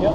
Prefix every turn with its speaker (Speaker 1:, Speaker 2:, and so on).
Speaker 1: Yep.